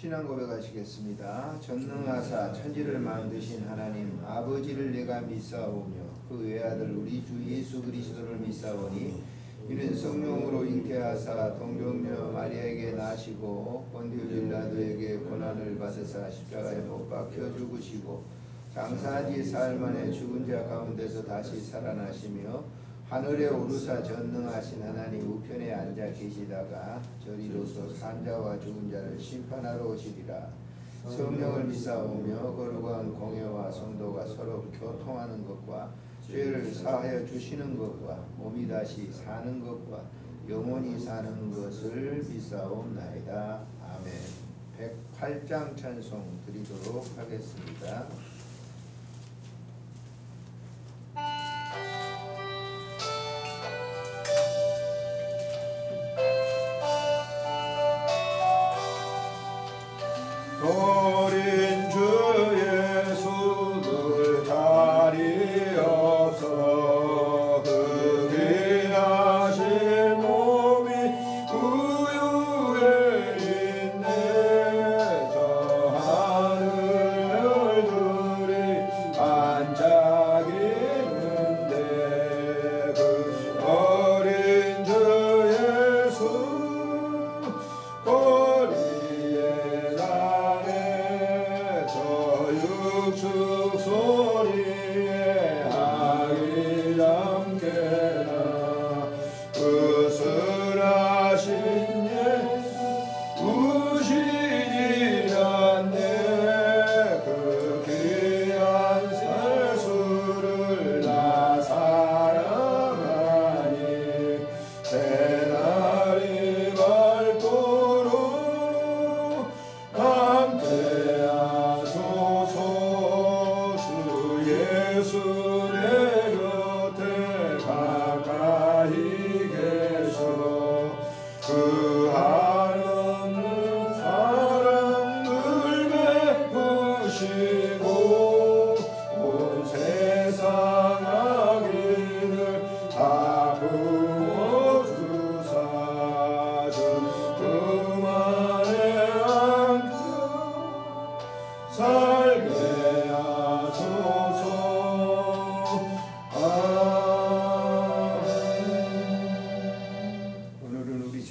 신앙 고백하시겠습니다. 전능하사 천지를 만드신 하나님 아버지를 내가 믿사오며 그 외아들 우리 주 예수 그리스도를 믿사오니 이는 성령으로 잉태하사 동정녀 마리아에게 나시고 본디오 빌라도에게 고난을 받으사 십자가에 못 박혀 죽으시고 장사한 지 사흘 만에 죽은 자 가운데서 다시 살아나시며 하늘에 오르사 전능하신 하나님 우편에 앉아 계시다가 저리로서 산자와 죽은 자를 심판하러 오시리라. 성령을 믿사오며 거룩한 공예와 성도가 서로 교통하는 것과 죄를 사하여 주시는 것과 몸이 다시 사는 것과 영원히 사는 것을 믿사옵나이다. 아멘. 108장 찬송 드리도록 하겠습니다.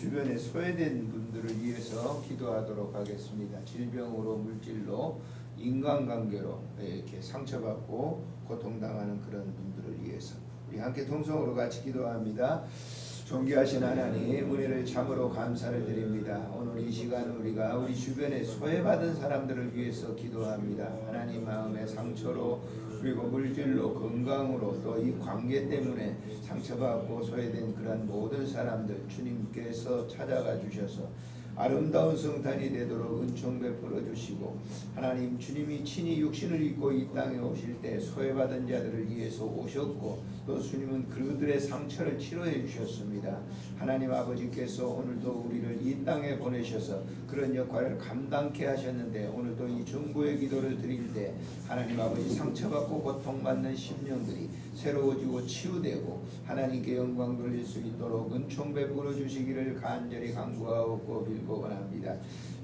주변에 소외된 분들을 위해서 기도하도록 하겠습니다. 질병으로 물질로 인간관계로 이렇게 상처받고 고통당하는 그런 분들을 위해서 우리 함께 통성으로 같이 기도합니다. 존귀하신 하나님 은혜를 참으로 감사를 드립니다. 오늘 이 시간 우리가 우리 주변에 소외받은 사람들을 위해서 기도합니다. 하나님 마음의 상처로 그리고 물질로 건강으로 또이 관계 때문에 상처받고 소외된 그런 모든 사람들 주님께서 찾아가 주셔서 아름다운 성탄이 되도록 은총 베풀어 주시고 하나님 주님이 친히 육신을 입고 이 땅에 오실 때 소외받은 자들을 위해서 오셨고 또 주님은 그들의 상처를 치료해 주셨습니다. 하나님 아버지께서 오늘도 우리를 이 땅에 보내셔서 그런 역할을 감당케 하셨는데 오늘도 이 중보의 기도를 드릴 때 하나님 아버지 상처받고 고통받는 심령들이 새로워지고 치유되고 하나님께 영광 돌릴 수 있도록 은총 베풀어 주시기를 간절히 간구하고 빌고 원합니다.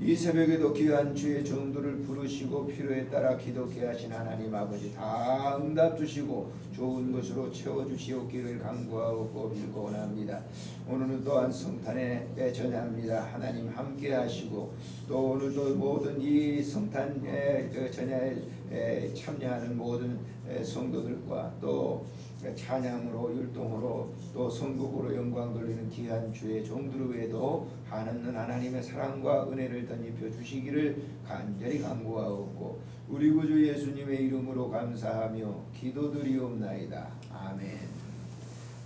이 새벽에도 귀한 주의 종들을 부르시고 필요에 따라 기도케 하신 하나님 아버지 다 응답 주시고 좋은 것으로 채워 주시옵기를 간구하고 빌고 원합니다. 오늘은 또한 성탄에 전야입니다. 하나님 함께 하시고 또 오늘도 모든 이 성탄의 그 전야에 참여하는 모든 성도들과 또 찬양으로 율동으로 또 성국으로 영광 돌리는 귀한 주의 종들 외에도 한없는 하나님의 사랑과 은혜를 덧입혀 주시기를 간절히 간구하옵고 우리 구주 예수님의 이름으로 감사하며 기도드리옵나이다. 아멘.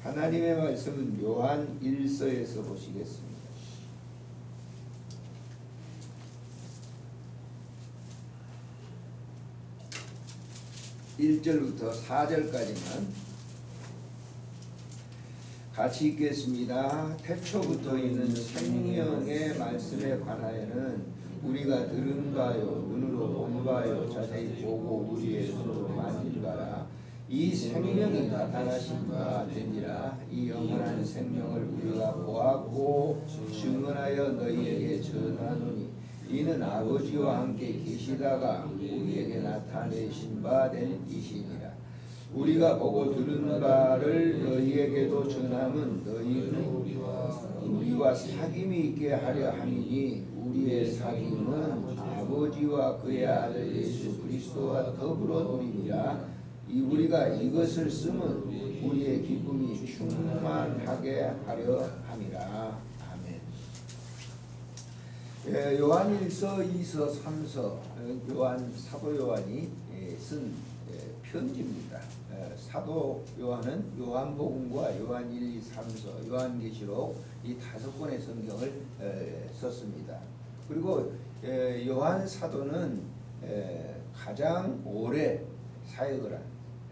하나님의 말씀은 요한 1서에서 보시겠습니다. 1절부터 4절까지만 같이 읽겠습니다. 태초부터 있는 생명의 말씀에 관하여는 우리가 들은 바요 눈으로 본 바요 자세히 보고 우리의 손으로 만진 바라 이 생명이 나타나신 바 되니라 이 영원한 생명을 우리가 보았고 증언하여 너희에게 전하노니 이는 아버지와 함께 계시다가 우리에게 나타내신 바 된 이시니라. 우리가 보고 들은 바를 너희에게도 전함은 너희는 우리와 사귐이 있게 하려 함이니 우리의 사귐은 아버지와 그의 아들 예수 그리스도와 더불어 누리니라. 이 우리가 이것을 쓰면 우리의 기쁨이 충만하게 하려 함이라. 아멘. 예, 요한일서, 2서, 3서 어, 요한 사도 요한이 예, 쓴 예, 편지입니다. 예, 사도 요한은 요한복음과 요한 1, 2, 3서, 요한계시록 이 다섯 권의 성경을 에, 썼습니다. 그리고 에, 요한 사도는 에, 가장 오래 사역을 한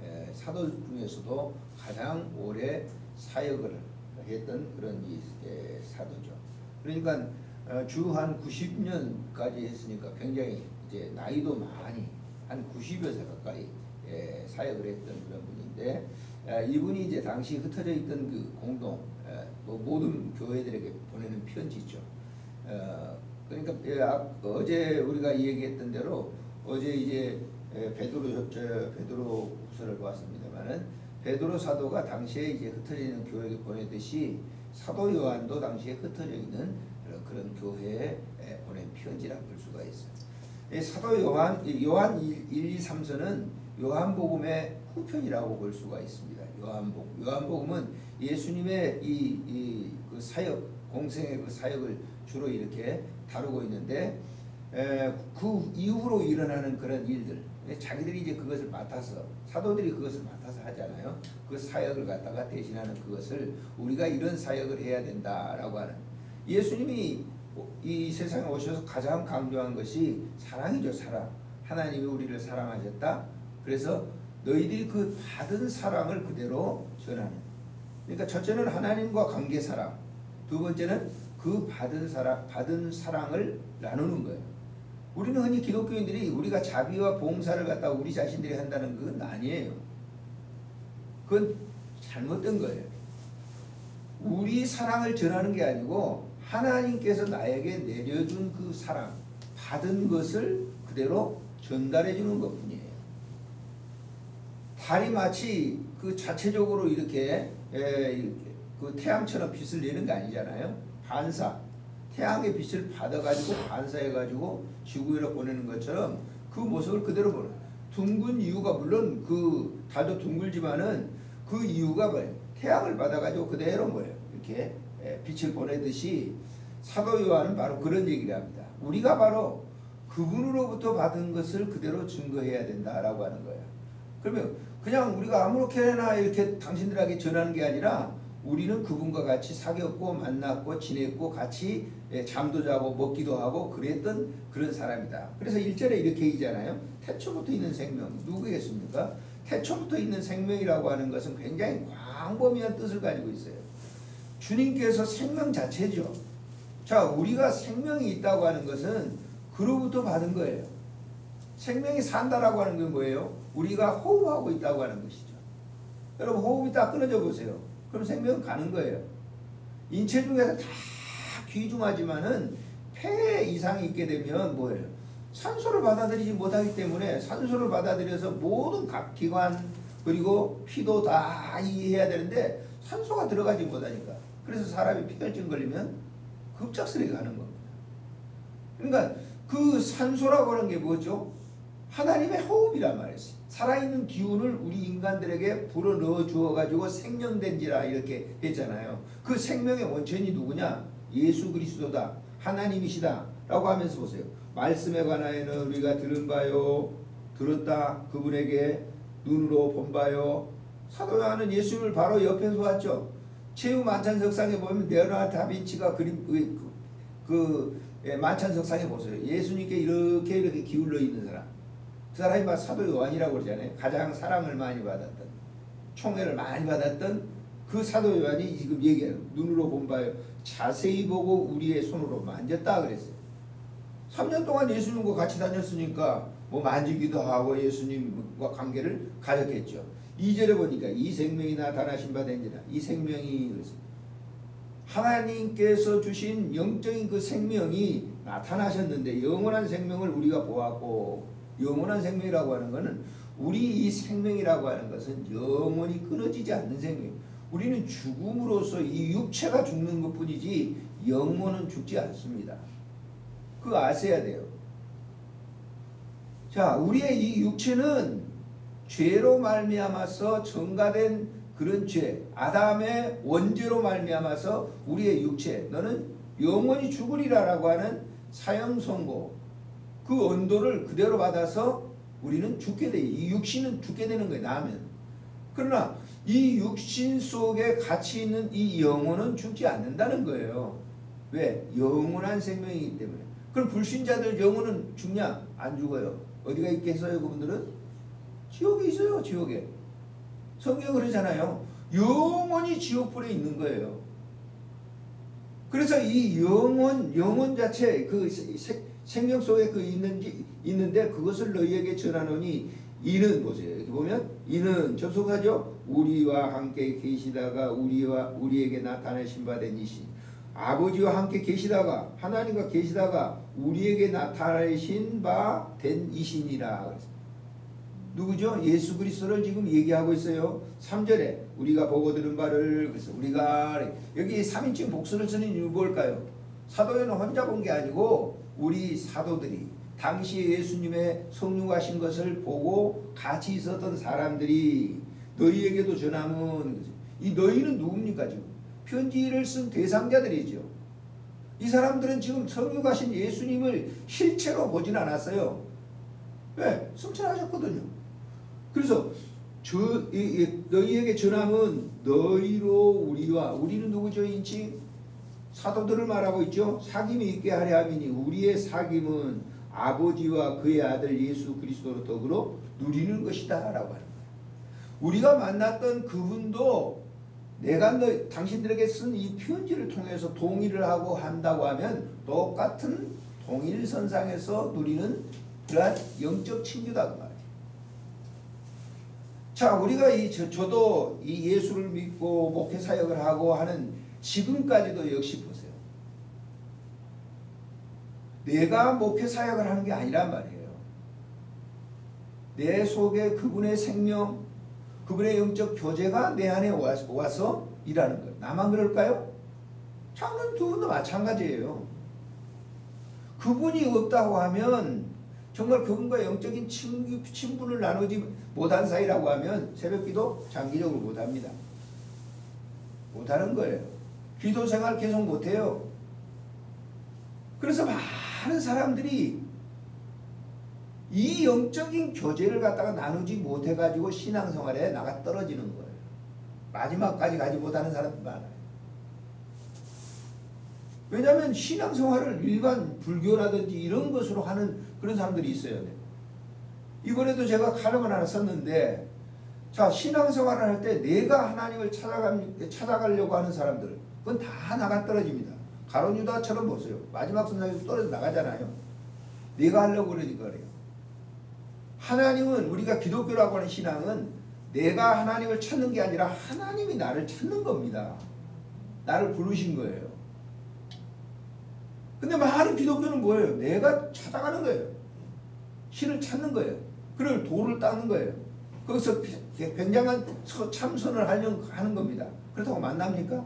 에, 사도 중에서도 가장 오래 사역을 했던 그런 사도죠. 그러니까 어, 주한 90년까지 했으니까 굉장히 이제 나이도 많이 한 90여 세 가까이 에, 사역을 했던 그런 분인데 에, 이분이 이제 당시 흩어져 있던 그 공동 에, 뭐 모든 교회들에게 보내는 편지죠. 어, 그러니까 예, 아, 어제 우리가 얘기했던 대로 어제 이제 에, 베드로 저 베드로 후서를 보았습니다만은 베드로 사도가 당시에 이제 흩어져 있는 교회에 보내듯이 사도 요한도 당시에 흩어져 있는 그런, 교회에 에, 보낸 편지라 볼 수가 있어요. 이 사도 요한 이 요한 1, 2, 3서는 요한복음의 후편이라고 볼 수가 있습니다. 요한복음 요한복음은 예수님의 이, 이, 그 사역 공생의 그 사역을 주로 이렇게 다루고 있는데 에, 그 이후로 일어나는 그런 일들 자기들이 이제 그것을 맡아서 사도들이 그것을 맡아서 하잖아요. 그 사역을 갖다가 대신하는 그것을 우리가 이런 사역을 해야 된다라고 하는 예수님이 이 세상에 오셔서 가장 강조한 것이 사랑이죠 사랑. 하나님이 우리를 사랑하셨다. 그래서 너희들이 그 받은 사랑을 그대로 전하는. 그러니까 첫째는 하나님과 관계 사랑. 두 번째는 그 받은 사랑, 받은 사랑을 나누는 거예요. 우리는 흔히 기독교인들이 우리가 자비와 봉사를 갖다 우리 자신들이 한다는 건 아니에요. 그건 잘못된 거예요. 우리 사랑을 전하는 게 아니고 하나님께서 나에게 내려준 그 사랑, 받은 것을 그대로 전달해 주는 것 뿐이에요. 달이 마치 그 자체적으로 이렇게, 에, 이렇게 그 태양처럼 빛을 내는 게 아니잖아요. 반사. 태양의 빛을 받아가지고 반사해가지고 지구로 보내는 것처럼 그 모습을 그대로 보는. 둥근 이유가 물론 그 달도 둥글지만은 그 이유가 뭐예요? 태양을 받아가지고 그대로 뭐예요? 이렇게 빛을 보내듯이 사도 요한은 바로 그런 얘기를 합니다. 우리가 바로 그분으로부터 받은 것을 그대로 증거해야 된다라고 하는 거예요. 그러면 그냥 우리가 아무렇게나 이렇게 당신들에게 전하는 게 아니라 우리는 그분과 같이 사귀었고 만났고 지냈고 같이 예, 잠도 자고 먹기도 하고 그랬던 그런 사람이다. 그래서 1절에 이렇게 얘기잖아요. 태초부터 있는 생명 누구겠습니까? 태초부터 있는 생명이라고 하는 것은 굉장히 광범위한 뜻을 가지고 있어요. 주님께서 생명 자체죠. 자, 우리가 생명이 있다고 하는 것은 그로부터 받은 거예요. 생명이 산다라고 하는 건 뭐예요? 우리가 호흡하고 있다고 하는 것이죠. 여러분 호흡이 딱 끊어져 보세요. 그럼 생명은 가는 거예요. 인체 중에서 다 귀중하지만은 폐 이상이 있게 되면 뭐예요? 산소를 받아들이지 못하기 때문에 산소를 받아들여서 모든 각 기관 그리고 피도 다 이해해야 되는데 산소가 들어가지 못하니까 그래서 사람이 폐혈증 걸리면 급작스레 가는 겁니다. 그러니까 그 산소라고 하는 게 뭐죠? 하나님의 호흡이란 말이에요. 살아있는 기운을 우리 인간들에게 불어 넣어 주어 가지고 생명된지라 이렇게 했잖아요. 그 생명의 원천이 누구냐? 예수 그리스도다. 하나님이시다. 라고 하면서 보세요. 말씀에 관하여는 우리가 들은 바요. 들었다. 그분에게 눈으로 본 바요. 사도 요한은 예수님을 바로 옆에서 봤죠. 최후 만찬석상에 보면 레오나르 다빈치가 그림 그, 그 예, 만찬석상에 보세요. 예수님께 이렇게 이렇게 기울러 있는 사람. 그 사람이 막 사도 요한이라고 그러잖아요. 가장 사랑을 많이 받았던 총애를 많이 받았던 그 사도 요한이 지금 얘기해요. 눈으로 본 바요. 자세히 보고 우리의 손으로 만졌다 그랬어요. 3년 동안 예수님과 같이 다녔으니까 뭐 만지기도 하고 예수님과 관계를 가졌겠죠. 2절에 보니까 이 생명이 나타나신 바 된지라. 이 생명이 하나님께서 주신 영적인 그 생명이 나타나셨는데 영원한 생명을 우리가 보았고 영원한 생명이라고 하는 것은 우리 이 생명이라고 하는 것은 영원히 끊어지지 않는 생명. 우리는 죽음으로써 이 육체가 죽는 것 뿐이지 영혼은 죽지 않습니다. 그거 아셔야 돼요. 자, 우리의 이 육체는 죄로 말미암아서 증가된 그런 죄, 아담의 원죄로 말미암아서 우리의 육체, 너는 영원히 죽으리라라고 하는 사형 선고, 그 언도를 그대로 받아서 우리는 죽게 돼. 이 육신은 죽게 되는 거예요. 나면. 그러나 이 육신 속에 같이 있는 이 영혼은 죽지 않는다는 거예요. 왜? 영원한 생명이기 때문에. 그럼 불신자들 영혼은 죽냐? 안 죽어요. 어디가 있겠어요, 그분들은? 지옥에 있어요, 지옥에. 성경 그러잖아요. 영원히 지옥불에 있는 거예요. 그래서 이 영혼, 영혼 자체, 그 세- 생명 속에 그 있는지, 있는데 그것을 너희에게 전하노니 이는 보세요. 이렇게 보면 이는 접속하죠. 우리와 함께 계시다가 우리와 우리에게 나타내신 바 된 이신 아버지와 함께 계시다가 하나님과 계시다가 우리에게 나타내신 바 된 이신이라. 누구죠? 예수 그리스도를 지금 얘기하고 있어요. 3절에 우리가 보고 들은 바를 그래서 우리가 여기 3인칭 복수를 쓰는 이유 뭘까요? 사도에는 혼자 본 게 아니고 우리 사도들이 당시 예수님의 성육하신 것을 보고 같이 있었던 사람들이 너희에게도 전함은 이 너희는 누굽니까 지금? 편지를 쓴 대상자들이죠. 이 사람들은 지금 성육하신 예수님을 실체로 보진 않았어요. 왜? 승천하셨거든요. 그래서 저 이, 이, 너희에게 전함은 너희로 우리와 우리는 누구죠 인칭 사도들을 말하고 있죠 사귐이 있게 하려 함이니 우리의 사귐은 아버지와 그의 아들 예수 그리스도로 더불어 누리는 것이다 라고 하는 거예요. 우리가 만났던 그분도 내가 너 당신들에게 쓴 이 편지를 통해서 동의를 하고 한다고 하면 똑같은 동일선상에서 누리는 그러한 영적 친교다 그. 자, 우리가 이 저, 저도 이 예수를 믿고 목회 사역을 하고 하는 지금까지도 역시 보세요. 내가 목회 사역을 하는 게 아니란 말이에요. 내 속에 그분의 생명, 그분의 영적 교제가 내 안에 와- 와서 일하는 거예요. 나만 그럴까요? 저는 두 분도 마찬가지예요. 그분이 없다고 하면 정말 그분과 영적인 친, 친분을 나누지 못한 사이라고 하면 새벽 기도 장기적으로 못합니다. 못하는 거예요. 기도 생활 계속 못해요. 그래서 많은 사람들이 이 영적인 교제를 갖다가 나누지 못해가지고 신앙생활에 나가 떨어지는 거예요. 마지막까지 가지 못하는 사람들 많아요. 왜냐하면 신앙생활을 일반 불교라든지 이런 것으로 하는 그런 사람들이 있어요. 네. 이번에도 제가 카르만 하나 썼는데 자 신앙생활을 할 때 내가 하나님을 찾아가, 찾아가려고 하는 사람들 그건 다 나가 떨어집니다. 가론 유다처럼 보세요. 마지막 순간에 떨어져 나가잖아요. 내가 하려고 그러니까 그래요. 하나님은 우리가 기독교라고 하는 신앙은 내가 하나님을 찾는 게 아니라 하나님이 나를 찾는 겁니다. 나를 부르신 거예요. 근데 많은 기독교는 뭐예요? 내가 찾아가는 거예요. 신을 찾는 거예요. 그걸 도를 닦는 거예요. 거기서 굉장한 서- 참선을 하려고 하는 겁니다. 그렇다고 만납니까?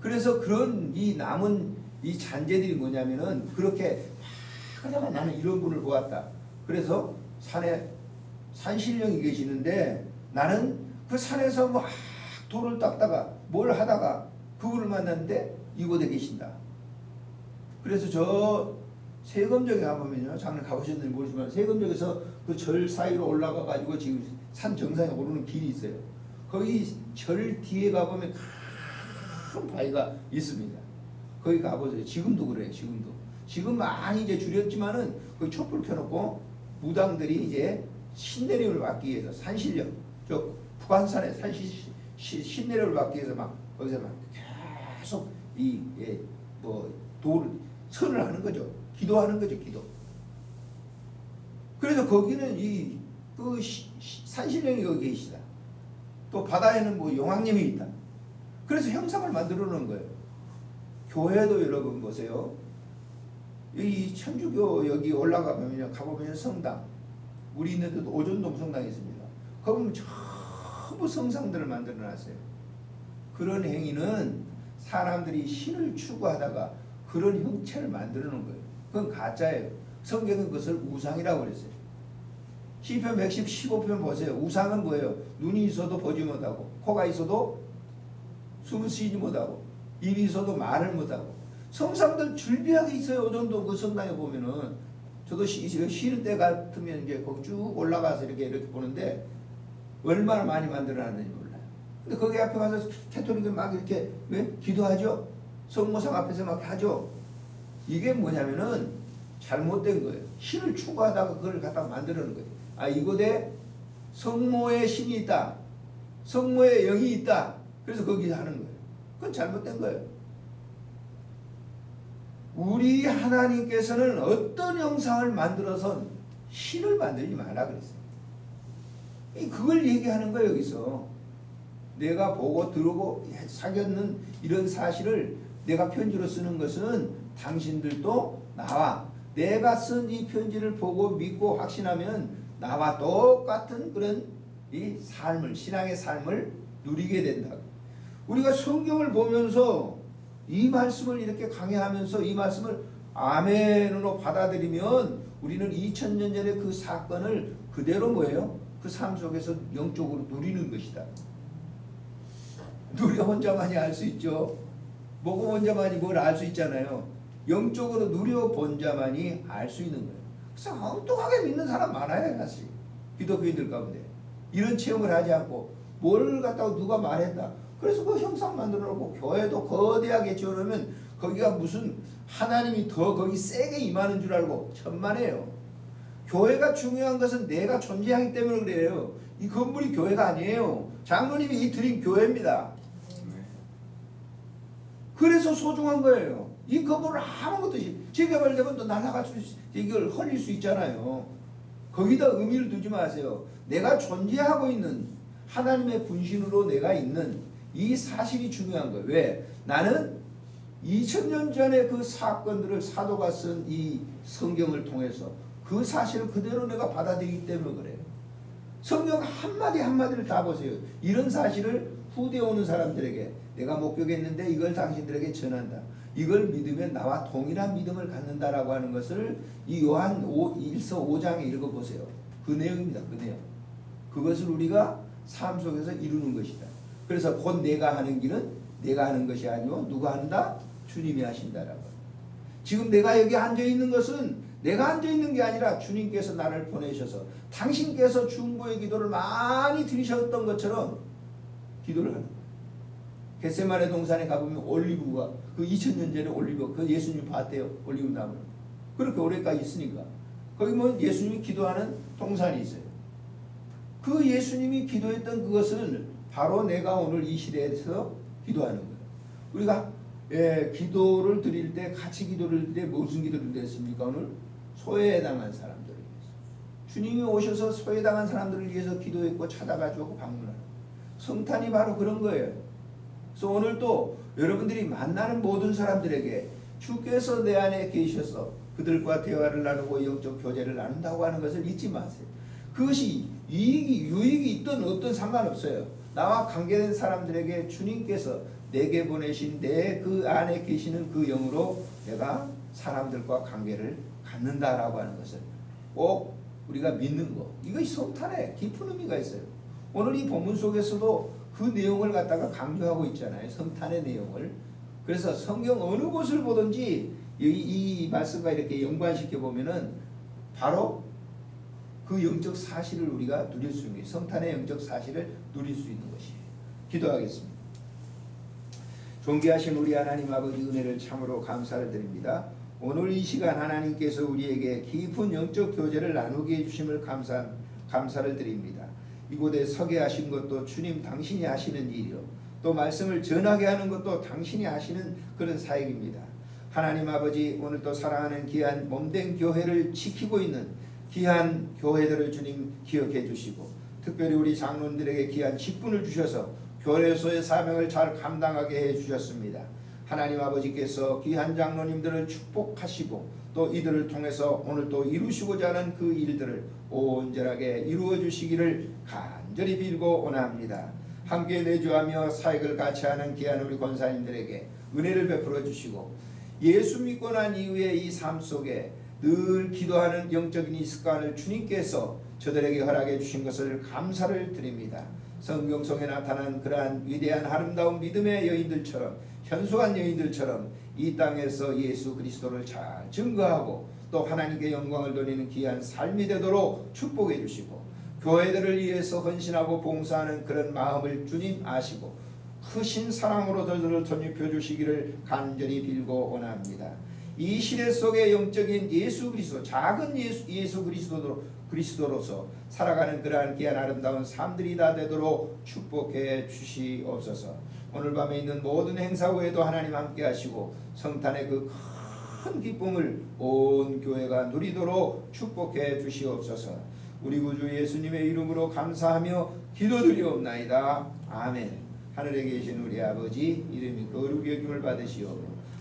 그래서 그런 이 남은 이 잔재들이 뭐냐면은 그렇게 그러다가 나는 이런 분을 보았다. 그래서 산에 산신령이 계시는데 나는 그 산에서 막 돌을 닦다가 뭘 하다가 그분을 만났는데 이곳에 계신다. 그래서 저 세금역에 가보면요. 작년 가보셨는지 모르지만 세금역에서 그 절 사이로 올라가 가지고 지금 산 정상에 오르는 길이 있어요. 거기 절 뒤에 가보면 큰 바위가 있습니다. 거기 가보세요. 지금도 그래요. 지금도. 지금 많이 이제 줄였지만은 거기 촛불 켜놓고 무당들이 이제 신내림을 받기 위해서 산신령 저 북한산에 산신 신내림을 받기 위해서 막 거기서 막 계속 이뭐 도를 선을 하는 거죠. 기도하는 거죠. 기도. 그래서 거기는 이 그 산신령이 거기 계시다. 또 바다에는 뭐 용왕님이 있다. 그래서 형상을 만들어 놓은 거예요. 교회도 여러분 보세요. 이 천주교 여기 올라가 보면 가보면 성당 우리 있는 데도 오전동 성당이 있습니다. 거기 전부 성상들을 만들어 놨어요. 그런 행위는 사람들이 신을 추구하다가 그런 형체를 만들어 놓은 거예요. 그건 가짜예요. 성경은 그것을 우상이라고 그랬어요. 시편 115편 보세요. 우상은 뭐예요? 눈이 있어도 보지 못하고 코가 있어도 숨을 쉬지 못하고 입이 있어도 말을 못하고 성상들 줄비하게 있어요. 이 정도 그 성당에 보면은 저도 쉬, 쉬는 때 같으면 이제 거기 쭉 올라가서 이렇게 이렇게 보는데 얼마나 많이 만들어놨는지 몰라요. 근데 거기 앞에 가서 캐토릭은 막 이렇게 왜 기도하죠? 성모상 앞에서 막 하죠. 이게 뭐냐면은 잘못된 거예요. 신을 추구하다가 그걸 갖다 만들어놓은 거예요. 아 이곳에 성모의 신이 있다. 성모의 영이 있다. 그래서 거기서 하는 거예요. 그건 잘못된 거예요. 우리 하나님께서는 어떤 형상을 만들어서 신을 만들지 마라 그랬어요. 그걸 얘기하는 거예요, 여기서. 내가 보고 들어고 사귀었는 이런 사실을 내가 편지로 쓰는 것은 당신들도 나와 내가 쓴 이 편지를 보고 믿고 확신하면 나와 똑같은 그런 이 삶을 신앙의 삶을 누리게 된다. 우리가 성경을 보면서 이 말씀을 이렇게 강해하면서 이 말씀을 아멘으로 받아들이면 우리는 2000년 전의 그 사건을 그대로 뭐예요? 그 삶 속에서 영적으로 누리는 것이다. 누리 혼자만이 알 수 있죠. 보고 혼자만이 뭘 알 수 있잖아요. 영적으로 누려본 자만이 알 수 있는 거예요. 그래서 엉뚱하게 믿는 사람 많아요, 사실. 기독교인들 가운데. 이런 체험을 하지 않고 뭘 갖다가 누가 말했다. 그래서 그 형상 만들어 놓고 교회도 거대하게 지어놓으면 거기가 무슨 하나님이 더 거기 세게 임하는 줄 알고 천만에요. 교회가 중요한 것은 내가 존재하기 때문에 그래요. 이 건물이 교회가 아니에요. 장로님이 이 드린 교회입니다. 그래서 소중한 거예요. 이 건물을 아무것도 재개발되면 또 날아갈 수, 이걸 헐릴 수 있잖아요. 거기다 의미를 두지 마세요. 내가 존재하고 있는 하나님의 분신으로 내가 있는 이 사실이 중요한 거예요. 왜? 나는 2000년 전에 그 사건들을 사도가 쓴 이 성경을 통해서 그 사실을 그대로 내가 받아들이기 때문에 그래요. 성경 한마디 한마디를 다 보세요. 이런 사실을 후대 오는 사람들에게 내가 목격했는데 이걸 당신들에게 전한다. 이걸 믿으면 나와 동일한 믿음을 갖는다라고 하는 것을 이 요한 5, 1서 5장에 읽어보세요. 그 내용입니다. 그 내용. 그것을 우리가 삶 속에서 이루는 것이다. 그래서 곧 내가 하는 길은 내가 하는 것이 아니고 누가 한다? 주님이 하신다라고. 지금 내가 여기 앉아 있는 것은 내가 앉아 있는 게 아니라 주님께서 나를 보내셔서 당신께서 중보의 기도를 많이 드리셨던 것처럼 기도를 하는. 겟세마네 동산에 가보면 올리브가 그 2000년 전에 올리브 그 예수님 봤대요. 올리브 나무. 그렇게 오래까지 있으니까. 거기 뭐 예수님이 기도하는 동산이 있어요. 그 예수님이 기도했던 그것을 바로 내가 오늘 이 시대에서 기도하는 거예요. 우리가 예, 기도를 드릴 때 같이 기도를 드릴 때 무슨 기도를 드렸습니까? 오늘 소외당한 사람들을 위해서. 주님이 오셔서 소외당한 사람들을 위해서 기도했고 찾아가지고 방문하는 성탄이 바로 그런 거예요. 그래서 오늘 또 여러분들이 만나는 모든 사람들에게 주께서 내 안에 계셔서 그들과 대화를 나누고 영적 교제를 나눈다고 하는 것을 잊지 마세요. 그것이 이익이 유익이 있든 없든 상관없어요. 나와 관계된 사람들에게 주님께서 내게 보내신 내 그 안에 계시는 그 영으로 내가 사람들과 관계를 갖는다라고 하는 것을 꼭 우리가 믿는 거. 이것이 성탄에 깊은 의미가 있어요. 오늘 이 본문 속에서도 그 내용을 갖다가 강조하고 있잖아요. 성탄의 내용을. 그래서 성경 어느 곳을 보든지 이, 이 말씀과 이렇게 연관시켜 보면은 바로 그 영적 사실을 우리가 누릴 수 있는 성탄의 영적 사실을 누릴 수 있는 것이에요. 기도하겠습니다. 존귀하신 우리 하나님 아버지 은혜를 참으로 감사를 드립니다. 오늘 이 시간 하나님께서 우리에게 깊은 영적 교제를 나누게 해주심을 감사, 감사를 드립니다. 이곳에 서게 하신 것도 주님 당신이 하시는 일이요. 또 말씀을 전하게 하는 것도 당신이 하시는 그런 사역입니다. 하나님 아버지 오늘도 사랑하는 귀한 몸된 교회를 지키고 있는 귀한 교회들을 주님 기억해 주시고 특별히 우리 장로님들에게 귀한 직분을 주셔서 교회소의 사명을 잘 감당하게 해 주셨습니다. 하나님 아버지께서 귀한 장로님들을 축복하시고 또 이들을 통해서 오늘 또 이루시고자 하는 그 일들을 온전하게 이루어 주시기를 간절히 빌고 원합니다. 함께 내주하며 사역을 같이 하는 귀한 우리 권사님들에게 은혜를 베풀어 주시고 예수 믿고 난 이후에 이 삶 속에 늘 기도하는 영적인 이 습관을 주님께서 저들에게 허락해 주신 것을 감사를 드립니다. 성경 속에 나타난 그러한 위대한 아름다운 믿음의 여인들처럼 현수한 여인들처럼 이 땅에서 예수 그리스도를 잘 증거하고 또 하나님께 영광을 돌리는 귀한 삶이 되도록 축복해 주시고 교회들을 위해서 헌신하고 봉사하는 그런 마음을 주님 아시고 크신 사랑으로 저들을 전입해 주시기를 간절히 빌고 원합니다. 이 시대 속의 영적인 예수 그리스도 작은 예수, 예수 그리스도로 그리스도로서 살아가는 그러한 귀한 아름다운 삶들이 다 되도록 축복해 주시옵소서. 오늘 밤에 있는 모든 행사 후에도 하나님 함께 하시고 성탄의 그 큰 기쁨을 온 교회가 누리도록 축복해 주시옵소서. 우리 구주 예수님의 이름으로 감사하며 기도드리옵나이다. 아멘. 하늘에 계신 우리 아버지 이름이 거룩히 여김을 받으시오.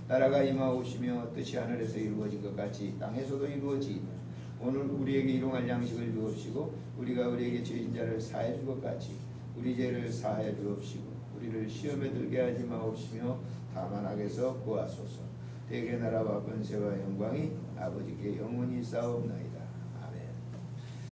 나라가 임하오시며 뜻이 하늘에서 이루어진 것 같이 땅에서도 이루어지이다. 오늘 우리에게 일용할 양식을 주옵시고 우리가 우리에게 죄인 자를 사해 줄 것 같이 우리 죄를 사해 주옵시고 우리를 시험에 들게 하지 마옵시며 다만 악에서 구하소서. 대개 나라와 권세와 영광이 아버지께 영원히 싸움나이다.